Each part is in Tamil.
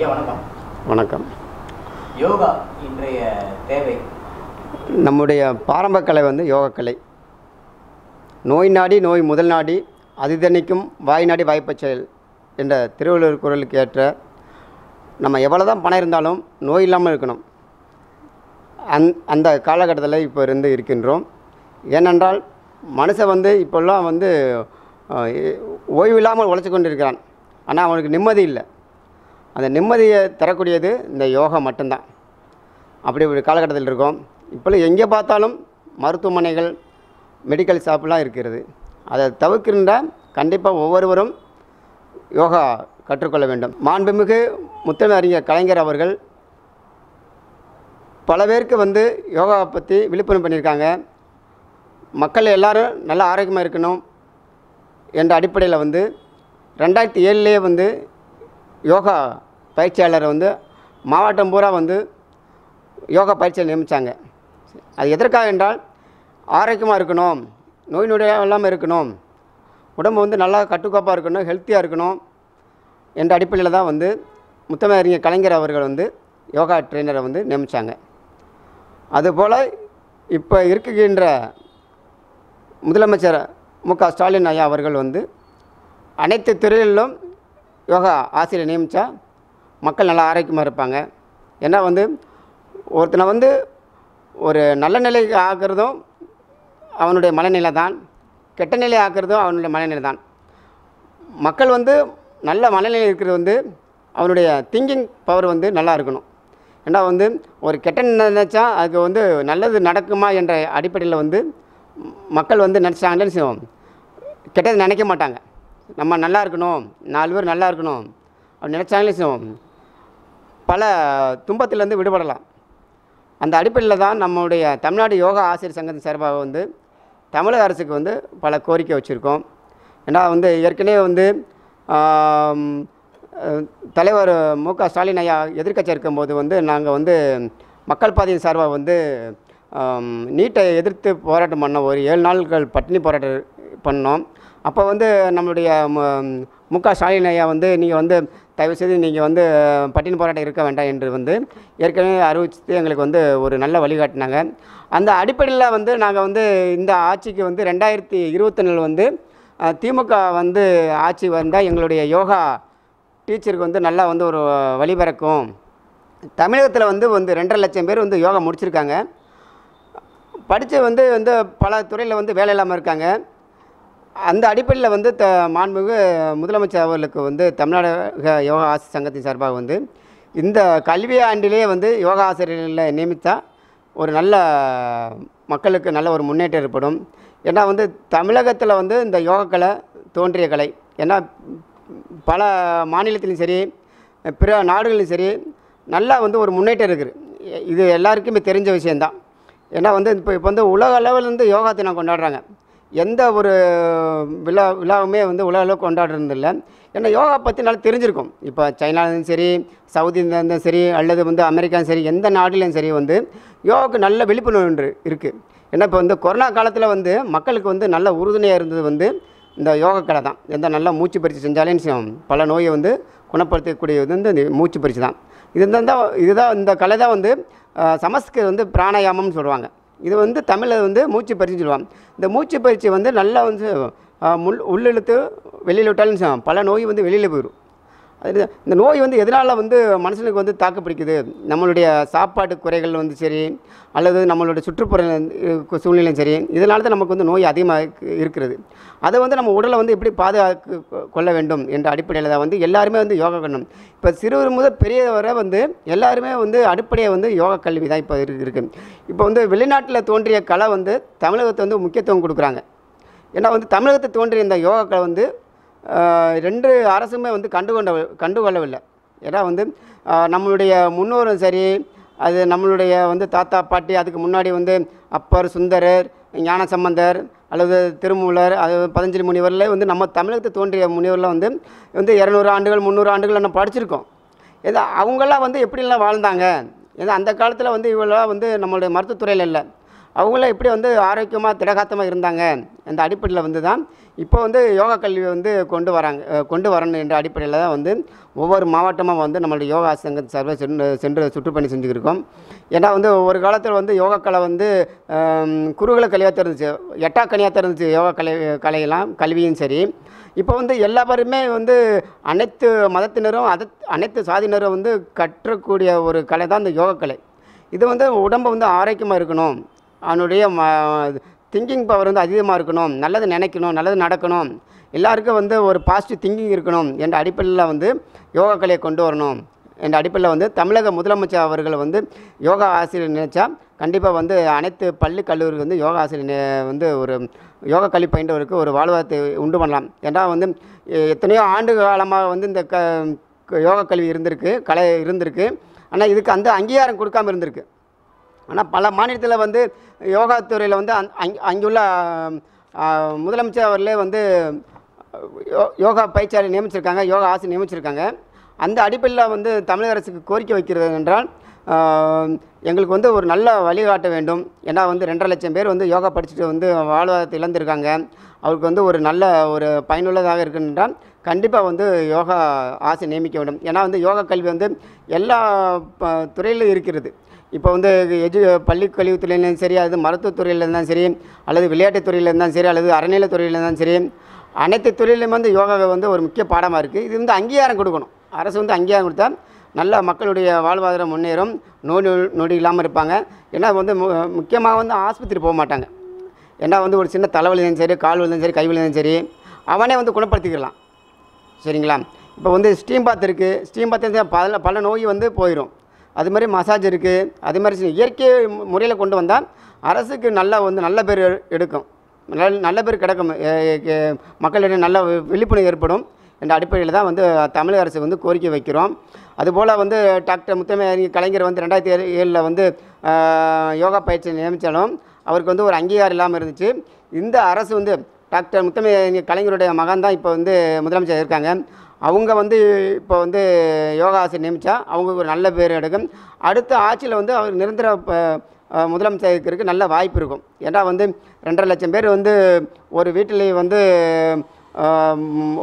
ஐயா வணக்கம். வணக்கம். யோகா இன்றைய தேவை? நம்முடைய பாரம்பரிய கலை வந்து யோகக்கலை. நோய் நாடி நோய் முதல் நாடி அதிதணிக்கும் வாய் நாடி வாய்ப்பச் செயல் என்ற திருவள்ளுவர் குரலுக்கு ஏற்ற நம்ம எவ்வளோ தான் பணம் இருந்தாலும் நோய் இல்லாமல் இருக்கணும். அந் அந்த காலகட்டத்தில் இப்போ இருந்து இருக்கின்றோம். ஏனென்றால் மனுஷன் வந்து இப்போல்லாம் வந்து அஹ், ஓய்வு இல்லாமல் உழைச்சி கொண்டு இருக்கிறான் ஆனால் அவனுக்கு நிம்மதி இல்லை. அந்த நிம்மதியை தரக்கூடியது இந்த யோகா மட்டும்தான். அப்படி ஒரு காலகட்டத்தில் இருக்கோம். இப்போல்லாம் எங்கே பார்த்தாலும் மருத்துவமனைகள் மெடிக்கல் ஷாப்லாம் இருக்கிறது. அதை தவிர்க்கின்ற கண்டிப்பாக ஒவ்வொருவரும் யோகா கற்றுக்கொள்ள வேண்டும். மாண்புமிகு முத்தமிழ் அறிஞர் கலைஞர் அவர்கள் பல பேருக்கு வந்து யோகா பற்றி விழிப்புணர்வு பண்ணியிருக்காங்க. மக்கள் எல்லாரும் நல்லா ஆரோக்கியமாக இருக்கணும் என்ற அடிப்படையில் வந்து ரெண்டாயிரத்தி ஏழுலேயே வந்து யோகா பயிற்சியாளரை வந்து மாவட்டம் பூரா வந்து யோகா பயிற்சியை நியமித்தாங்க அது எதற்காக என்றால் ஆரோக்கியமாக இருக்கணும் நோய் நொடியாக இல்லாமல் இருக்கணும் உடம்பு வந்து நல்லா கட்டுக்கோப்பாக இருக்கணும் ஹெல்த்தியாக இருக்கணும் என்ற அடிப்படையில் தான் வந்து முத்தமிழறிஞர் கலைஞர் அவர்கள் வந்து யோகா ட்ரெயினரை வந்து நியமித்தாங்க அதுபோல் இப்போ இருக்குகின்ற முதலமைச்சர் மு க ஸ்டாலின் ஐயா அவர்கள் வந்து அனைத்து துறைகளிலும் யோகா ஆசிரியர் நியமித்தா மக்கள் நல்லா ஆரோக்கியமாக இருப்பாங்க. ஏன்னா வந்து ஒருத்தனை வந்து ஒரு நல்ல நிலைக்கு ஆக்கிறதும் அவனுடைய மனநிலை தான். கெட்ட நிலை ஆக்கிறதும் அவனுடைய மனநிலை தான். மக்கள் வந்து நல்ல மனநிலை இருக்கிறது வந்து அவனுடைய திங்கிங் பவர் வந்து நல்லா இருக்கணும். ஏன்னா வந்து ஒரு கெட்ட நினைச்சா அதுக்கு வந்து நல்லது நடக்குமா என்ற அடிப்படையில் வந்து மக்கள் வந்து நினச்சாங்கன்னு கெட்டது நினைக்க மாட்டாங்க. நம்ம நல்லா இருக்கணும் நாலு பேர் நல்லா இருக்கணும். அப்படி நினச்சாங்களே செய்வோம்? பல துன்பத்திலேருந்து விடுபடலாம். அந்த அடிப்படையில் தான் நம்முடைய தமிழ்நாடு யோகா ஆசிரியர் சங்கத்தின் சார்பாக வந்து தமிழக அரசுக்கு வந்து பல கோரிக்கை வச்சுருக்கோம். ஏன்னா வந்து ஏற்கனவே வந்து தலைவர் மு க ஸ்டாலின் ஐயா எதிர்க்கட்சி இருக்கும்போது வந்து நாங்கள் வந்து மக்கள் பாதையின் சார்பாக வந்து நீட்டை எதிர்த்து போராட்டம் பண்ணோம் ஒரு ஏழு நாட்கள் பட்டினி போராட்டம் பண்ணோம். அப்போ வந்து நம்மளுடைய மு- க ஸ்டாலின் ஐயா வந்து நீங்கள் வந்து தயவுசெய்து நீங்கள் வந்து பட்டினி போராட்டம் இருக்க வேண்டாம் என்று வந்து ஏற்கனவே அறிவித்து எங்களுக்கு வந்து ஒரு நல்ல வழிகாட்டினாங்க. அந்த அடிப்படையில் வந்து நாங்கள் வந்து இந்த ஆட்சிக்கு வந்து ரெண்டாயிரத்தி இருபத்தொன்னில் வந்து திமுக வந்து ஆட்சி வந்தால் எங்களுடைய யோகா டீச்சருக்கு வந்து நல்லா வந்து ஒரு வழி பிறக்கும் தமிழகத்தில் வந்து வந்து ரெண்டரை லட்சம் பேர் வந்து யோகா முடிச்சிருக்காங்க. படித்து வந்து வந்து பல துறையில் வந்து வேலை இல்லாமல் இருக்காங்க. அந்த அடிப்படையில் வந்து த மாண்புமிகு முதலமைச்சர் அவர்களுக்கு வந்து தமிழ்நாடு யோகா ஆசிரியர் சங்கத்தின் சார்பாக வந்து இந்த கல்வி ஆண்டிலே வந்து யோகா ஆசிரியர்களை நியமித்தா ஒரு நல்ல மக்களுக்கு நல்ல ஒரு முன்னேற்றம் ஏற்படும். ஏன்னா வந்து தமிழகத்தில் வந்து இந்த யோகக்கலை தோன்றிய கலை. ஏன்னா பல மாநிலத்திலும் சரி பிற நாடுகளிலும் சரி நல்லா வந்து ஒரு முன்னேற்றம் இருக்குது. இது எல்லாருக்குமே தெரிஞ்ச விஷயந்தான் ஏன்னா வந்து இப்போ இப்போ வந்து உலக அளவில் இருந்து யோகா தினம் கொண்டாடுறாங்க. எந்த ஒரு விழா விழாவுமே வந்து உலக அளவு கொண்டாடுறது இல்லை ஏன்னா யோகா பற்றி நல்லா தெரிஞ்சிருக்கும். இப்போ சைனாலும் சரி சவுதி இருந்தாலும் சரி அல்லது வந்து அமெரிக்காவும் சரி எந்த நாட்டிலும் சரி வந்து யோகாவுக்கு நல்ல விழிப்புணர்வு இருக்குது ஏன்னா இப்போ வந்து கொரோனா காலத்தில் வந்து மக்களுக்கு வந்து நல்ல உறுதுணையாக இருந்தது வந்து இந்த யோகா கலை தான். எந்த நல்லா மூச்சு பயிற்சி செஞ்சாலும் செய்யும்? பல நோயை வந்து குணப்படுத்தக்கூடியது வந்து இந்த மூச்சு பயிற்சி தான். இது தான் இதுதான் இந்த கலை தான் வந்து சமஸ்கிருதம் வந்து பிராணாயாமம்னு சொல்லுவாங்க. இது வந்து தமிழில் வந்து மூச்சு பயிற்சின்னு சொல்லுவாங்க. இந்த மூச்சு பயிற்சி வந்து நல்லா வந்து முள் உள்ளிழுத்து வெளியில் விட்டாலும் பல நோய் வந்து வெளியில் போயிடும் அது இந்த நோய் வந்து எதனால் வந்து மனுஷனுக்கு வந்து தாக்கு பிடிக்குது? நம்மளுடைய சாப்பாட்டு குறைகள் வந்து சரி அல்லது நம்மளுடைய சுற்றுப்புற சூழ்நிலையும் சரி இதனால தான் நமக்கு வந்து நோய் அதிகமாக இருக்கிறது. அதை வந்து நம்ம உடலை வந்து எப்படி பாதுகாத்து கொள்ள வேண்டும் என்ற அடிப்படையில் தான் வந்து எல்லாருமே வந்து யோகா பண்ணணும். இப்போ சிறுவர் முதல் பெரியவரை வந்து எல்லாருமே வந்து அடிப்படையாக வந்து யோகா கல்வி தான் இப்போ இருக்குது இப்போ வந்து வெளிநாட்டில் தோன்றிய கலை வந்து தமிழகத்தை வந்து முக்கியத்துவம் கொடுக்குறாங்க. ஏன்னா வந்து தமிழகத்தை தோன்றிய இந்த யோகா கலை வந்து ரெண்டு அரசுமே வந்து கண்டுகொண்ட கண்டுகொள்ளவில்லை ஏன்னா வந்து நம்மளுடைய முன்னோரும் சரி அது நம்மளுடைய வந்து தாத்தா பாட்டி அதுக்கு முன்னாடி வந்து அப்பர் சுந்தரர் ஞானசம்பந்தர் அல்லது திருமூலர் அது பதஞ்சலி முனிவரில் வந்து நம்ம தமிழகத்தை தோன்றிய முனிவரில் வந்து வந்து இரநூறு ஆண்டுகள் முந்நூறு ஆண்டுகள் நம்ம படிச்சிருக்கோம். ஏதோ அவங்கெல்லாம் வந்து எப்படிலாம் வாழ்ந்தாங்க? ஏன்னா அந்த காலத்தில் வந்து இவ்வளோ வந்து நம்மளுடைய மருத்துவத்துறையில் இல்லை. அவங்களாம் எப்படி வந்து ஆரோக்கியமாக திடகாத்தமாக இருந்தாங்க. அந்த அடிப்படையில் வந்து தான் இப்போ வந்து யோகா கல்வி வந்து கொண்டு வராங்க கொண்டு வரணும் என்ற அடிப்படையில் தான் வந்து ஒவ்வொரு மாவட்டமாக வந்து நம்மளுடைய யோகா சங்கத்து சார்பாக சென்று சென்று சுற்றுப்பணி செஞ்சுருக்கோம் ஏன்னா வந்து ஒரு காலத்தில் வந்து யோகா கலை வந்து குறுகல கலையாக தான் இருந்துச்சு. எட்டா கலையாக தான் இருந்துச்சு யோகா கலை கலையெல்லாம் கல்வியும் சரி. இப்போ வந்து எல்லா பேருமே வந்து அனைத்து மதத்தினரும் அத அனைத்து சாதியினரும் வந்து கற்றக்கூடிய ஒரு கலை தான் இந்த யோகா கலை. இது வந்து உடம்பு வந்து ஆரோக்கியமாக இருக்கணும். அவனுடைய ம திங்கிங் பவர் வந்து அதிகமாக இருக்கணும். நல்லது நினைக்கணும் நல்லது நடக்கணும். எல்லாருக்கும் வந்து ஒரு பாசிட்டிவ் திங்கிங் இருக்கணும் என்ற அடிப்படையில் வந்து யோகா கலையை கொண்டு வரணும். என்ற அடிப்படையில் வந்து தமிழக முதலமைச்சர் அவர்கள் வந்து யோகா ஆசிரியர் நினைச்சா கண்டிப்பாக வந்து அனைத்து பள்ளி கல்லூரிகள் வந்து யோகா ஆசிரியர் வந்து ஒரு யோகா கல்வி பயின்றவருக்கு ஒரு வாழ்வாதாரத்தை உண்டு பண்ணலாம். ஏன்னா வந்து எத்தனையோ ஆண்டு காலமாக வந்து இந்த க யோகா கல்வி இருந்திருக்கு கலை இருந்திருக்கு. ஆனால் இதுக்கு அந்த அங்கீகாரம் கொடுக்காம இருந்திருக்கு. ஆனால் பல மாநிலத்தில் வந்து யோகா துறையில் வந்து அங் அங் அங்குள்ள முதலமைச்சர் அவர்களே வந்து யோ- யோகா பயிற்சியாளர் நியமிச்சிருக்காங்க யோகா ஆசிரியர் நியமிச்சிருக்காங்க. அந்த அடிப்படையில் வந்து தமிழக அரசுக்கு கோரிக்கை வைக்கிறது என்றால் எங்களுக்கு வந்து ஒரு நல்ல வழிகாட்ட வேண்டும். ஏன்னா வந்து ரெண்டரை லட்சம் பேர் வந்து யோகா படிச்சுட்டு வந்து வாழ்வாதாரத்தை இழந்திருக்காங்க. அவருக்கு வந்து ஒரு நல்ல ஒரு பயனுள்ளதாக இருக்குன்றால் கண்டிப்பாக வந்து யோகா ஆசை நியமிக்க வேண்டும். ஏன்னா வந்து யோகா கல்வி வந்து எல்லா ப- துறையிலும் இருக்கிறது. இப்போ வந்து எஜு பள்ளி கல்வித்துறையிலும் சரி அது மருத்துவத்துறையில் இருந்தாலும் சரி அல்லது விளையாட்டு துறையில் இருந்தாலும் சரி அல்லது அறநிலைத்துறையில் இருந்தாலும் சரி அனைத்து துறையிலும் வந்து யோகா வந்து ஒரு முக்கிய பாடமாக இருக்குது இது வந்து அங்கீகாரம் கொடுக்கணும். அரசு வந்து அங்கீகாரம் கொடுத்தா நல்ல மக்களுடைய வாழ்வாதாரம் முன்னேறும். நோய் நொடி இல்லாமல் இருப்பாங்க. ஏன்னா வந்து மு- முக்கியமாக வந்து ஆஸ்பத்திரி போக மாட்டாங்க. ஏன்னா வந்து ஒரு சின்ன தலைவலி சரி கால் வலியும் சரி கை வலி சரி அவனே வந்து குணப்படுத்திக்கலாம். சரிங்களா? இப்போ வந்து ஸ்டீம் பாத் இருக்குது ஸ்டீம் பாத் இருந்தால் பல பல நோய் வந்து போயிடும் அது மாதிரி மசாஜ் இருக்குது அது மாதிரி இயற்கை முறையில் கொண்டு வந்தால் அரசுக்கு நல்ல வந்து நல்ல பேர் எடுக்கும். நல்ல நல்ல பேர் கிடைக்கும். மக்களிடையே நல்ல வி- விழிப்புணர்வு ஏற்படும் என்ற அடிப்படையில் தான் வந்து தமிழக அரசு வந்து கோரிக்கை வைக்கிறோம். அதுபோல் வந்து டாக்டர் முத்தமிழ் கலைஞர் வந்து ரெண்டாயிரத்தி ஏழு ஏழில் வந்து யோகா பயிற்சி நியமித்தாலும் அவருக்கு வந்து ஒரு அங்கீகாரம் இல்லாமல் இருந்துச்சு. இந்த அரசு வந்து டாக்டர் முத்தமிழ் கலைஞருடைய மகன் தான் இப்போ வந்து முதலமைச்சர் இருக்காங்க அவங்க வந்து இப்போ வந்து யோகா ஆசிரியர் நியமித்தா அவங்களுக்கு ஒரு நல்ல பேர் எடுக்கும். அடுத்த ஆட்சியில் வந்து அவர் நிரந்தர முதலமைச்சருக்கு முதலமைச்சர் நல்ல வாய்ப்பு இருக்கும். ஏன்னா வந்து ரெண்டரை லட்சம் பேர் வந்து ஒரு வீட்டிலேயே வந்து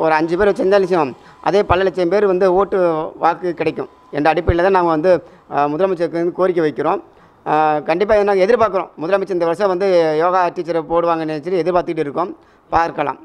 ஒரு அஞ்சு பேர் வச்சிருந்தாலும் அதே பல லட்சம் பேர் வந்து ஓட்டு வாக்கு கிடைக்கும். என்ற அடிப்படையில் தான் நாங்கள் வந்து முதலமைச்சருக்கு வந்து கோரிக்கை வைக்கிறோம். கண்டிப்பாக நாங்கள் எதிர்பார்க்குறோம். முதலமைச்சர் இந்த வருஷம் வந்து யோகா டீச்சரை போடுவாங்கன்னு சொல்லி எதிர்பார்த்துக்கிட்டு இருக்கோம். பார்க்கலாம்.